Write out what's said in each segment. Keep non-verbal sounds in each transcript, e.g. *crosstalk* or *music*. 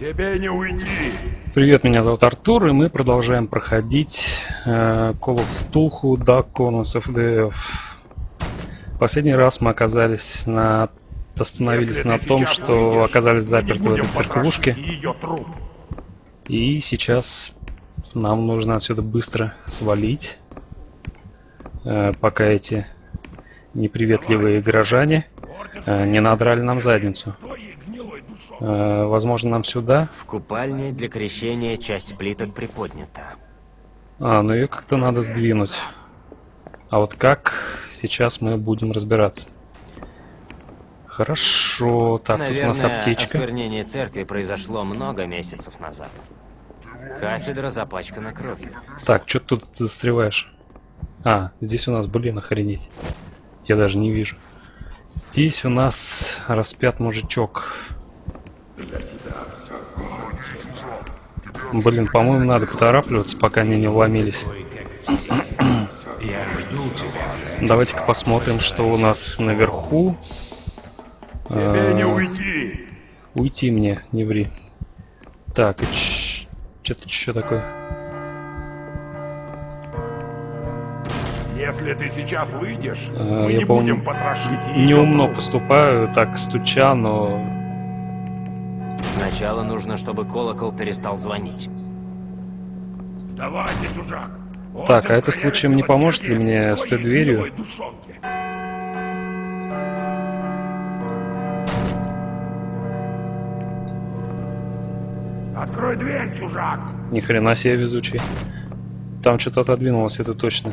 Тебе не уйти! Привет, меня зовут Артур, и мы продолжаем проходить э, Call of of the Earth. Последний раз мы оказались на... остановились Если на том, что уйдешь, оказались заперты в этой церквушке. И сейчас нам нужно отсюда быстро свалить, э, пока эти неприветливые горожане э, не надрали нам задницу. Э, возможно, нам сюда? В купальне для крещения часть плиток приподнята. А, ну ее как-то надо сдвинуть. А вот как, сейчас мы будем разбираться. Хорошо, так, тут у нас Наверное, аптечка. осквернение церкви произошло много месяцев назад. Кафедра запачкана кровью. Так, что ты тут застреваешь? А, здесь у нас, блин, охренеть. Я даже не вижу. Здесь у нас распят мужичок. Блин, по-моему, надо поторапливаться, пока они не тебя. Давайте-ка посмотрим, что у нас наверху. Тебе не А, уйти. Уйти мне, не ври. Так, что-то еще такое. Если ты сейчас выйдешь, А, мы я, не по-моему, будем потрошить Неумно поступаю, так стуча, но... Сначала нужно, чтобы колокол перестал звонить. Давайте, чужак. Он Так, а это случаем не поможет ли мне с той дверью? Открой дверь, чужак! Ни хрена себе везучий. Там что-то отодвинулось, это точно.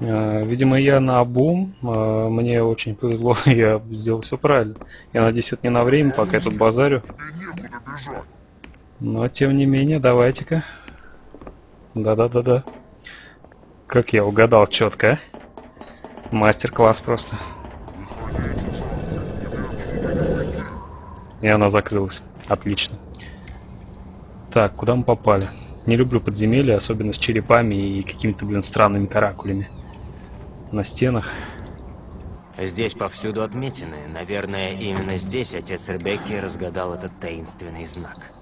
А, Видимо, я на обум. А, Мне очень повезло, *laughs* я сделал все правильно. Я надеюсь, это не на время, пока я тут базарю. Но, тем не менее, давайте-ка. Да-да-да-да. Как я угадал четко, а? Мастер-класс просто. И она закрылась. Отлично. Так, куда мы попали? Не люблю подземелья, особенно с черепами и какими-то, блин, странными каракулями. На стенах. Здесь повсюду отметины. Наверное, именно здесь отец Ребекки разгадал этот таинственный знак.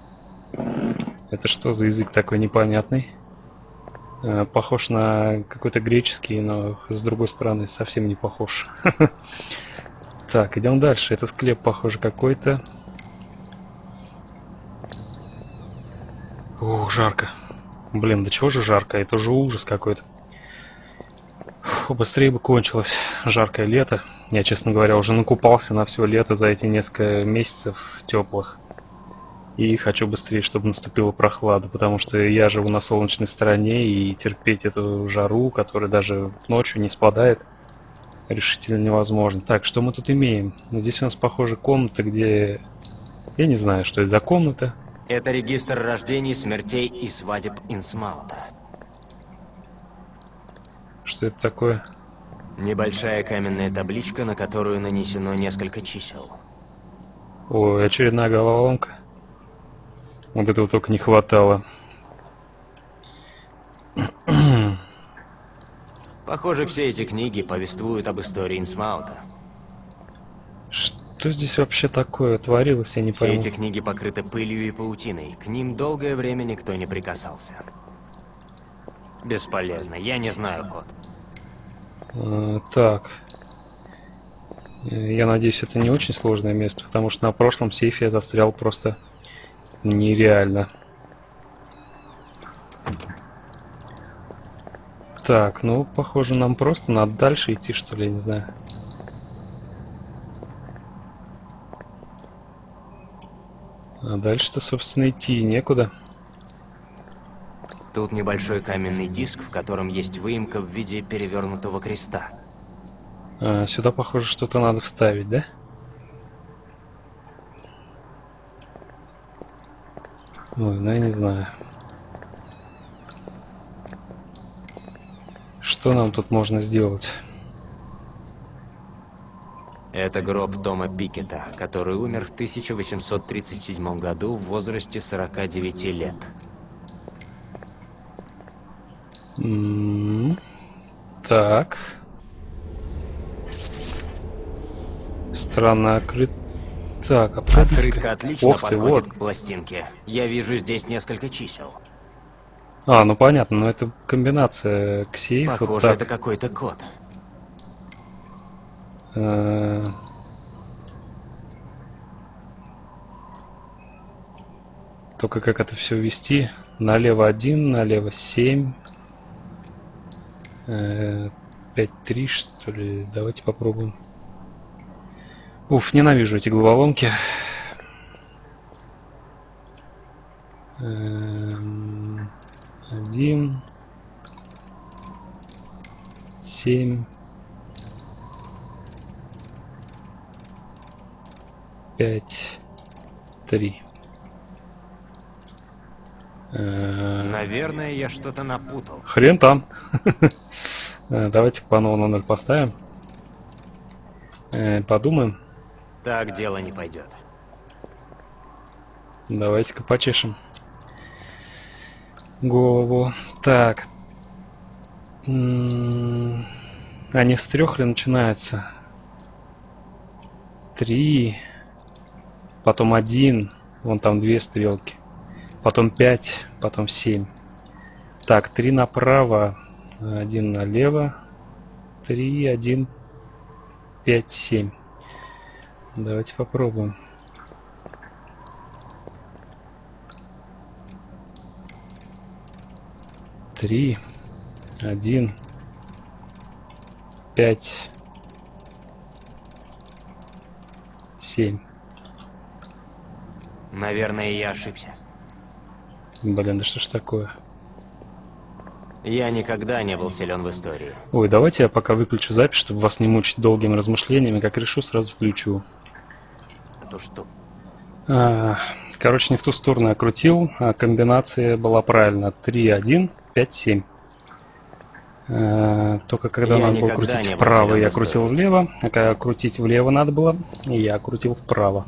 Это что за язык такой непонятный? Э, Похож на какой-то греческий, но с другой стороны совсем не похож. *laughs* Так, идем дальше. Этот склеп, похоже, какой-то. О, жарко. Блин, да чего же жарко? Это уже ужас какой-то. Фу, быстрее бы кончилось жаркое лето. Я, честно говоря, уже накупался на все лето за эти несколько месяцев теплых. И хочу быстрее, чтобы наступила прохлада, потому что я живу на солнечной стороне и терпеть эту жару, которая даже ночью не спадает, решительно невозможно. Так, что мы тут имеем? Здесь у нас, похоже, комната, где... Я не знаю, что это за комната. Это регистр рождений, смертей и свадеб Инсмаута. Что это такое? Небольшая каменная табличка, на которую нанесено несколько чисел. Ой, очередная головоломка. Вот этого только не хватало. Похоже, все эти книги повествуют об истории Инсмаута. Что здесь вообще такое творилось, я не Все пойму. эти книги покрыты пылью и паутиной. К ним долгое время никто не прикасался. Бесполезно, я не знаю код. Э, Так. Я надеюсь, это не очень сложное место, потому что на прошлом сейфе я застрял просто нереально. Так, ну, похоже, нам просто надо дальше идти, что ли, я не знаю. А дальше-то, собственно, идти некуда. Тут небольшой каменный диск, в котором есть выемка в виде перевернутого креста. А, сюда, похоже, что-то надо вставить, да? Ой, ну я не знаю. Что нам тут можно сделать? Это гроб Тома Пикета, который умер в 1837 году в возрасте 49 лет. Так. Странно окрыт. Так, а Открытка отлично Ох ты, подходит вот. к пластинке. Я вижу здесь несколько чисел. А, ну понятно, но это комбинация к сейфу. Похоже, так, это какой-то код. э, Только как это все вести? Налево 1, налево 7. 5-3, что ли? Давайте попробуем. Уф, ненавижу эти головоломки. Эм, Один. Семь. Пять. Три. Э, Наверное, я что-то напутал. Хрен там. *laughs* Э, Давайте новому на 0 поставим. Э, Подумаем. Так дело не пойдет. Давайте-ка почешем. Голову. Так. М, Они с трех ли начинаются? Три. Потом один. Вон там две стрелки. Потом пять. Потом семь. Так, три направо. Один налево. Три, один, пять, семь. Давайте попробуем. Три, один, пять, семь. Наверное, я ошибся. Блин, да что ж такое? Я никогда не был силен в истории. Ой, давайте я пока выключу запись, чтобы вас не мучить долгими размышлениями. Как решу, сразу включу. А то что? А, Короче, не в ту сторону я крутил, а комбинация была правильно. 3, 1, 5, 7. А, Только когда Я надо было крутить вправо, я крутил влево, а когда крутить влево надо было, я крутил вправо.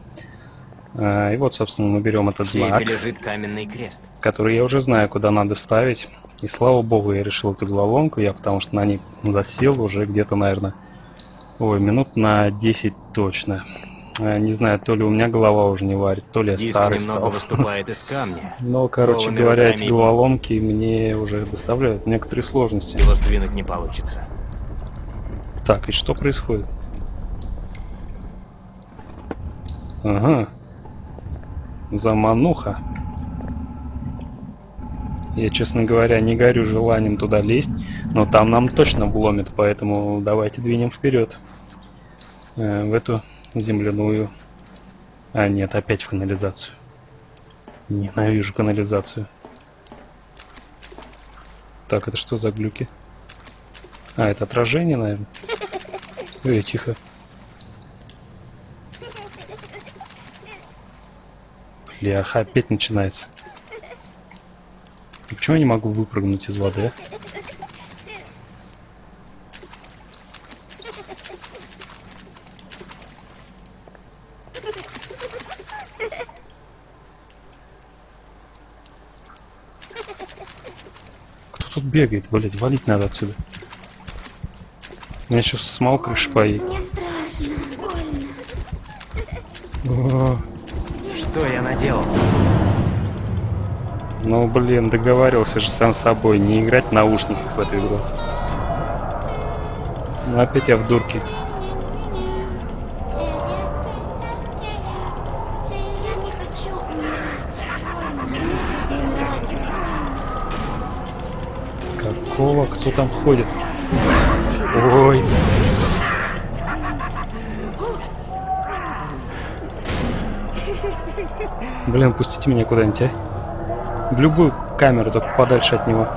А, И вот, собственно, мы берем этот знак, лежит каменный крест. который я уже знаю, куда надо ставить. И слава богу, я решил эту головоломку, я потому что на ней засел уже где-то, наверное, ой, минут на 10 точно. А, Не знаю, то ли у меня голова уже не варит, то ли я Диск старый немного стал. выступает из *laughs* камня. Но, короче Голыми говоря, руками. эти головоломки мне уже доставляют некоторые сложности. Его сдвинуть не получится. Так, и что происходит? Ага. Замануха. Я, честно говоря, не горю желанием туда лезть, но там нам точно вломит, поэтому давайте двинем вперед. Э, в эту земляную. А, нет, опять в канализацию. Ненавижу канализацию. Так, это что за глюки? А, это отражение, наверное. Эй, тихо. Бляха, опять начинается. И Почему я не могу выпрыгнуть из воды? а? Кто тут бегает, блять, валить надо отсюда. Меня сейчас самого крыша поедет. Что я наделал? Ну блин, договаривался же сам с собой не играть в наушниках в эту игру. Ну опять я в дурке. Какого? Кто там ходит? Ой. Блин, пустите меня куда-нибудь, а? В любую камеру, только подальше от него.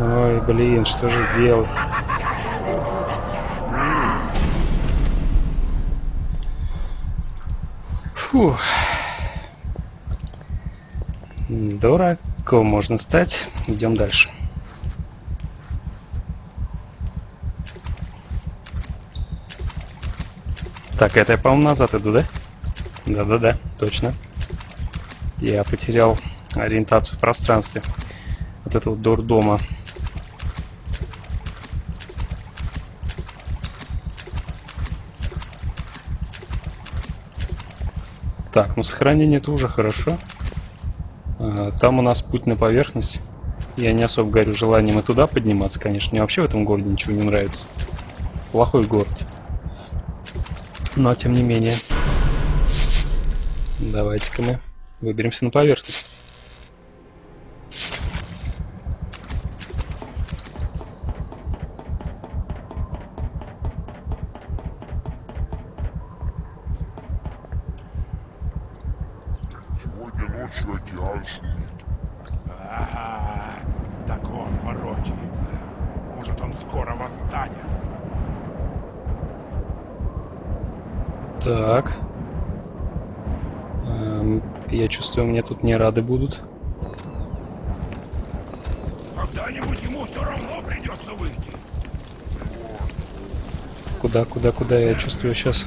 Ой, блин, что же делать? Фух. Дураком можно стать. Идем дальше. Так, это я, по-моему, назад иду, да? Да-да-да, точно. Я потерял ориентацию в пространстве от этого дурдома. Так, ну сохранение это уже хорошо. А, Там у нас путь на поверхность. Я не особо горю желанием и туда подниматься, конечно. Мне вообще в этом городе ничего не нравится. Плохой город. Но тем не менее. Давайте-ка мы выберемся на поверхность. Так. Эм, я чувствую, мне тут не рады будут. Когда-нибудь ему все равно придется выйти. Куда, куда, куда я чувствую сейчас?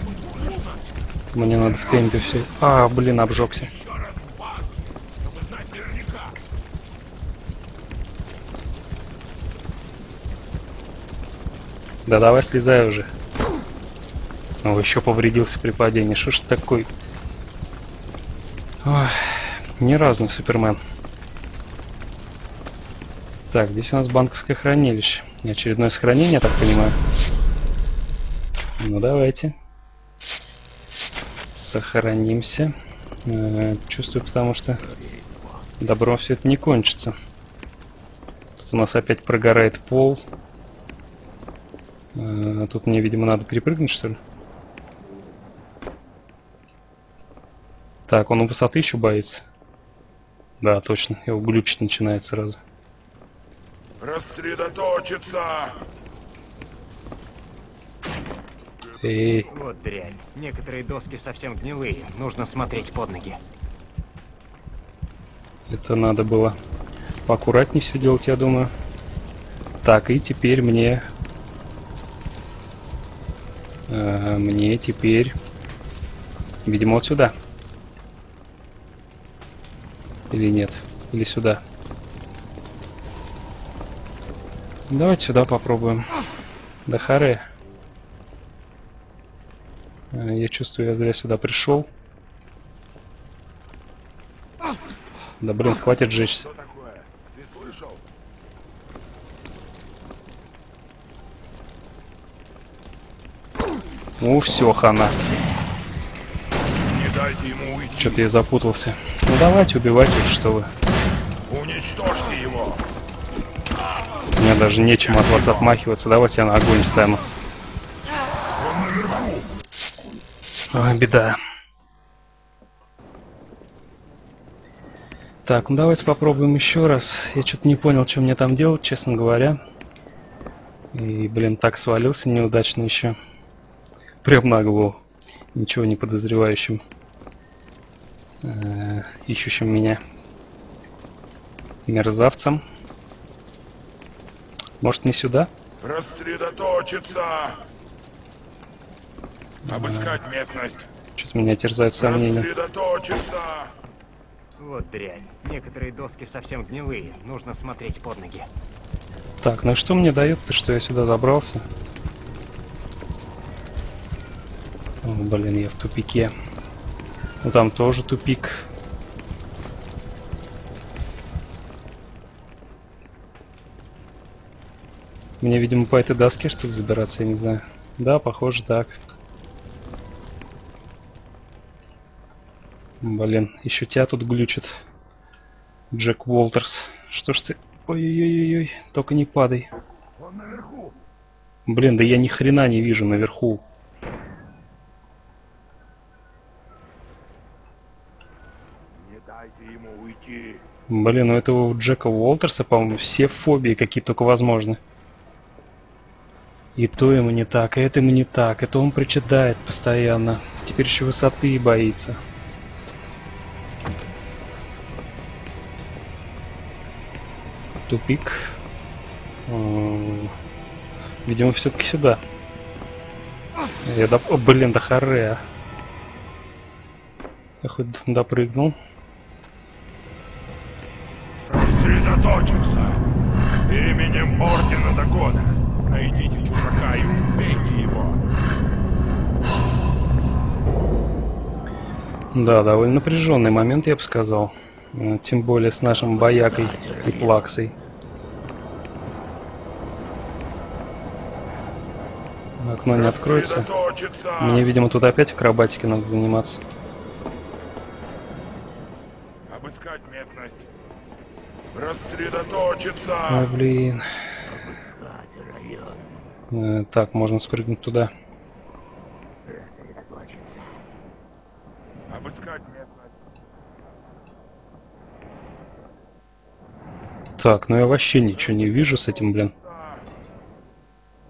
Мне надо в темпе все. А, блин, обжегся. Еще раз бак, чтобы знать наверняка. Да давай слезай уже. О, еще повредился при падении. Что ж ты такой? Ой, не Супермен. Так, здесь у нас банковское хранилище. Очередное сохранение, я так понимаю. Ну давайте. Сохранимся. Э, Чувствую, потому что добром все это не кончится. Тут у нас опять прогорает пол. Э, Тут мне, видимо, надо перепрыгнуть, что ли? Так, он у высоты еще боится. Да, точно. Его глючить начинает сразу. Рассредоточиться. Эй, Вот дрянь. Некоторые доски совсем гнилые. Нужно смотреть под ноги. это надо было поаккуратнее все делать, я думаю. Так, и теперь мне... э, мне теперь... Видимо, вот сюда. Или нет? Или сюда? Давайте сюда попробуем. Да харе. Э, Я чувствую, я зря сюда пришел. Да блин, хватит жечься. Ну все, хана. Дайте ему уйти. Что-то я запутался. Ну давайте убивайте, уж, что вы. Уничтожьте его. Мне даже нечем от вас отмахиваться. Давайте я на огонь наверху. Ой, беда. Так, ну давайте попробуем еще раз. Я что-то не понял, что мне там делать, честно говоря. И, блин, так свалился неудачно еще. Прям на голову. Ничего не подозревающим. Э, ищущим меня. Мерзавцем. Может не сюда? Рассредоточиться. Обыскать местность. Что-то меня терзают сомнения. Рассредоточиться. Вот дрянь. Некоторые доски совсем гнилые. Нужно смотреть под ноги. Так, ну и что мне дает-то, что я сюда забрался? О, блин, я в тупике. Ну там тоже тупик. Мне, видимо, по этой доске что ли забираться, я не знаю. Да, похоже так. Блин, еще тебя тут глючит. Джек Уолтерс. Что ж ты... Ой-ой-ой-ой, только не падай. Он наверху. Блин, да я ни хрена не вижу наверху. Ему уйти. Блин, у этого Джека Уолтерса, по-моему, все фобии какие только возможны. И то ему не так, и это ему не так, это он причитает постоянно. Теперь еще высоты боится. Тупик. М, Видимо, все-таки сюда. Я доп... О, блин, да харе. Я хоть допрыгнул. Рассредоточиться. Именем Ордена Дагона. Найдите чужака и убейте его. Да, довольно напряженный момент, я бы сказал. Э, Тем более с нашим боякой и плаксой. Окно не откроется. Мне, видимо, тут опять акробатикой надо заниматься. Рассредоточиться! Ой, блин. Э, Так, можно спрыгнуть туда. Обыскать. Так, ну я вообще ничего не вижу с этим, блин.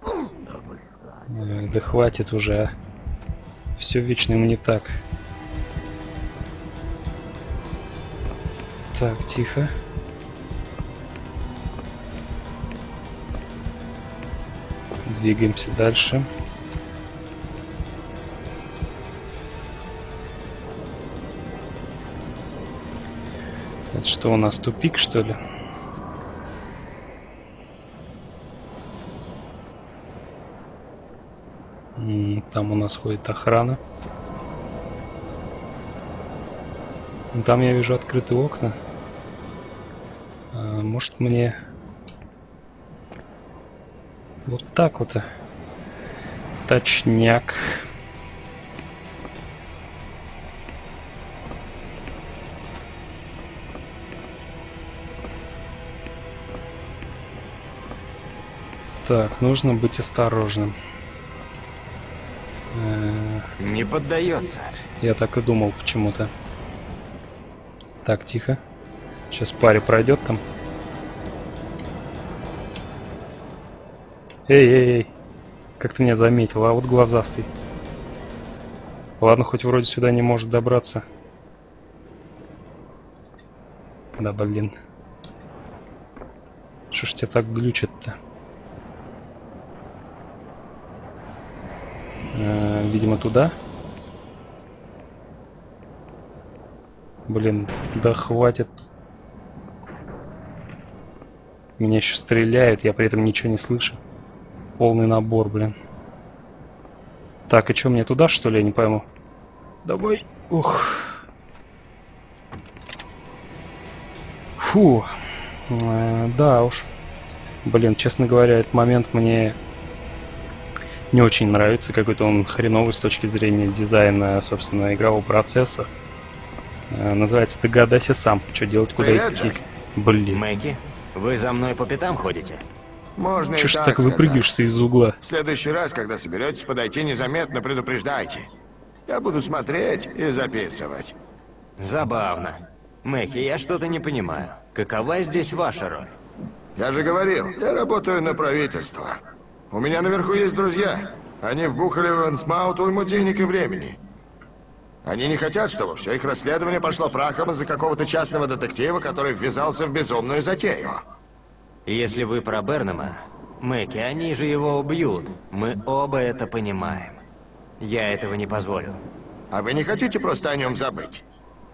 Э, Да хватит уже. Все вечно ему не так. Так, тихо. Двигаемся дальше. Это что у нас, тупик что ли? Там у нас ходит охрана. Там я вижу открытые окна. А, может мне вот так вот. Точняк. Так, нужно быть осторожным. Э, Не поддается. Я так и думал почему-то. Так, тихо. Сейчас паре пройдет там. Эй, эй, эй. Как ты меня заметил, а вот глазастый. Ладно, хоть вроде сюда не может добраться. Да, блин. Что ж тебя так глючит-то? Э, видимо, туда. Блин, да хватит. Меня еще стреляют, я при этом ничего не слышу. Полный набор, блин. Так, и что, мне туда, что ли, я не пойму? Давай. Ух. Фу. Э, да уж. Блин, честно говоря, этот момент мне не очень нравится. Какой-то он хреновый с точки зрения дизайна, собственно, игрового процесса. Э, называется «Догадайся сам, что делать, куда Привет, идти». Джек. Блин, Мэки, вы за мной по пятам ходите? Можно что и ж так так выпрыгиваешься из угла? В следующий раз, когда соберетесь подойти незаметно, предупреждайте. Я буду смотреть и записывать. Забавно. Мэки, я что-то не понимаю. Какова здесь ваша роль? Я же говорил, я работаю на правительство. У меня наверху есть друзья. Они вбухали в Энсмаут уйму денег и времени. Они не хотят, чтобы все их расследование пошло прахом из-за какого-то частного детектива, который ввязался в безумную затею. Если вы про Бернама, Мэки, они же его убьют. Мы оба это понимаем. Я этого не позволю. А вы не хотите просто о нем забыть?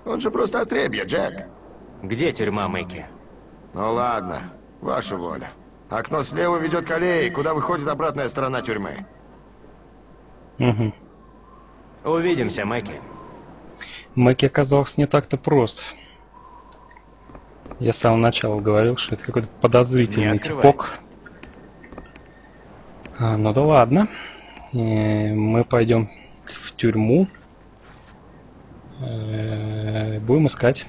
Он же просто отребье, Джек. Где тюрьма Мэки? Ну ладно, ваша воля. Окно слева ведет к аллее, куда выходит обратная сторона тюрьмы. Угу. Увидимся, Мэки. Мэки оказался не так-то прост. Я с самого начала говорил, что это какой-то подозрительный типок. А, ну да ладно. Э, Мы пойдем в тюрьму. Э, Будем искать